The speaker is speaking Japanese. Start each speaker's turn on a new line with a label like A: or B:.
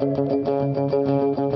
A: えっ?